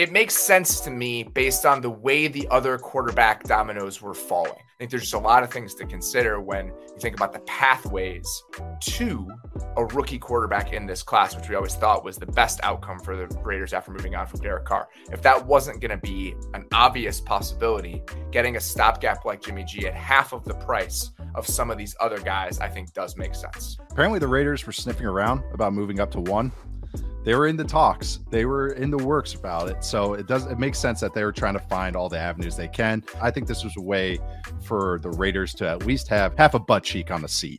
it makes sense to me based on the way the other quarterback dominoes were falling. I think there's just a lot of things to consider when you think about the pathways to a rookie quarterback in this class, which we always thought was the best outcome for the Raiders after moving on from Derek Carr. If that wasn't going to be an obvious possibility, getting a stopgap like Jimmy G at half of the price of some of these other guys, I think does make sense. Apparently, the Raiders were sniffing around about moving up to one they were in the talks. They were in the works about it. So it does it makes sense that they were trying to find all the avenues they can. I think this was a way for the raiders to at least have half a butt cheek on the seat